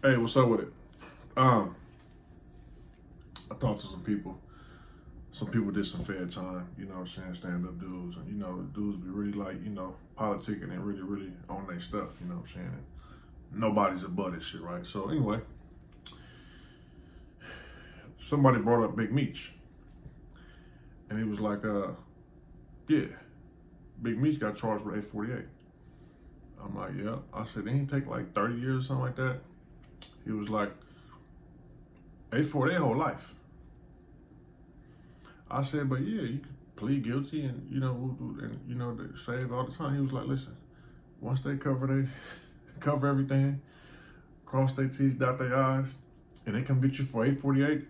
Hey, what's up with it? Um, I talked to some people. Some people did some fair time, you know what I'm saying, stand up dudes. And, you know, dudes be really like, you know, politicking and really, really on their stuff, you know what I'm saying? And nobody's above this shit, right? So, anyway, somebody brought up Big Meech. And he was like, uh, yeah, Big Meech got charged with 848. I'm like, yeah. I said, didn't he take like 30 years or something like that? He was like, it's for their whole life. I said, but yeah, you could plead guilty and, you know, and, you know, they say all the time. He was like, listen, once they cover they cover everything, cross their T's, dot their I's, and they come get you for 848,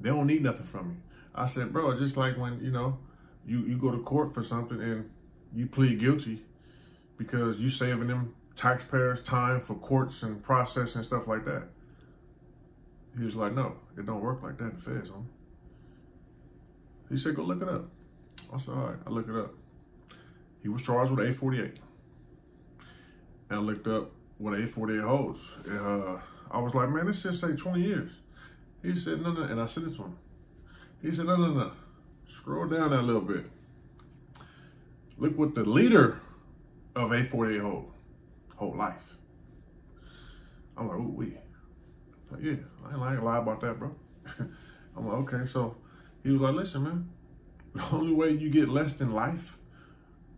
they don't need nothing from you. I said, bro, just like when, you know, you, you go to court for something and you plead guilty because you saving them taxpayers time for courts and process and stuff like that. He was like, no, it don't work like that in feds. He said, go look it up. I said, all right, I look it up. He was charged with 848. And I looked up what 848 holds. And, uh, I was like, man, this just say 20 years. He said, no, no, and I sent it to him. He said, no, no, no. Scroll down that a little bit. Look what the leader of 848 hold whole life. I'm like, ooh, we. Like, yeah, I ain't, I ain't lie about that, bro. I'm like, okay, so he was like, listen, man, the only way you get less than life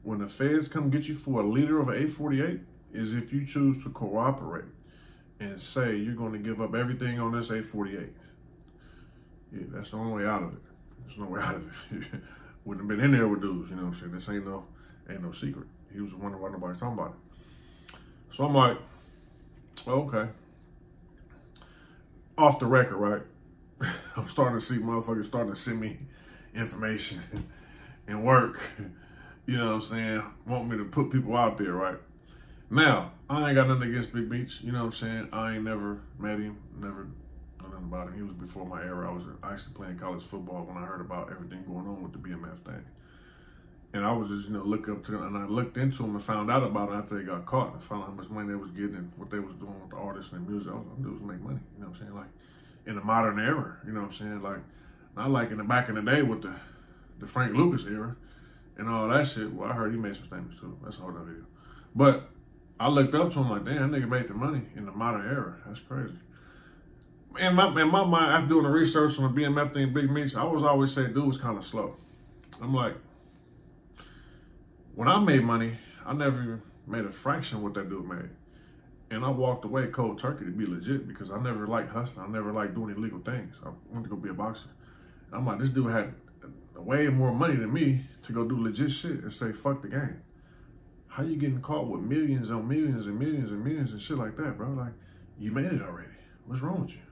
when the feds come get you for a liter of an 848 is if you choose to cooperate and say you're going to give up everything on this 848. Yeah, that's the only way out of it. There's no way out of it. Wouldn't have been in there with dudes, you know what I'm saying? This ain't no ain't no secret. He was wondering why nobody's talking about it. So I'm like, okay. Off the record, right? I'm starting to see motherfuckers starting to send me information and work. You know what I'm saying? Want me to put people out there, right? Now, I ain't got nothing against Big Meech. You know what I'm saying? I ain't never met him, never nothing about him. He was before my era. I was actually playing college football when I heard about everything going on with the BMF thing. And I was just, you know, look up to them, and I looked into them and found out about it after they got caught. I found out how much money they was getting and what they was doing with the artists and the music. I was like, dudes make money, you know what I'm saying? Like, in the modern era, you know what I'm saying? Like, not like in the back in the day with the, the Frank Lucas era and all that shit. Well, I heard he made some statements too. That's a whole other. But I looked up to him like, damn, that nigga made the money in the modern era. That's crazy. In my, in my mind, after doing the research on the BMF thing, Big Meech, I was always saying dude was kind of slow. I'm like, when I made money, I never made a fraction what that dude made. And I walked away cold turkey to be legit because I never liked hustling. I never liked doing illegal things. I wanted to go be a boxer. And I'm like, this dude had way more money than me to go do legit shit and say, fuck the game. How you getting caught with millions on millions and millions and millions and shit like that, bro? Like, you made it already. What's wrong with you?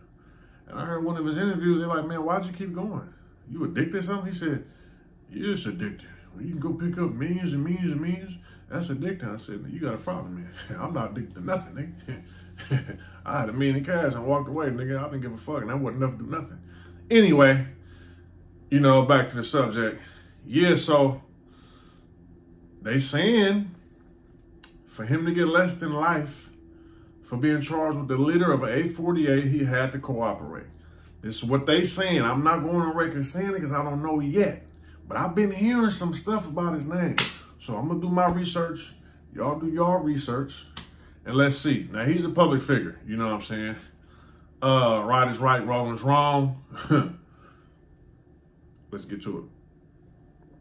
And I heard one of his interviews, they're like, man, why'd you keep going? You addicted or something? He said, you're just addicted you can go pick up millions and millions and millions. That's addicting. I said, you got a problem, man. I'm not addicted to nothing, nigga. I had a million cash and walked away, nigga. I didn't give a fuck, and I wasn't enough to do nothing. Anyway, you know, back to the subject. Yeah, so they saying for him to get less than life for being charged with the leader of an 848, he had to cooperate. This is what they saying. I'm not going on record saying it because I don't know yet. But I've been hearing some stuff about his name. So I'm going to do my research. Y'all do y'all research. And let's see. Now, he's a public figure. You know what I'm saying? Uh, right is right, wrong is wrong. let's get to it.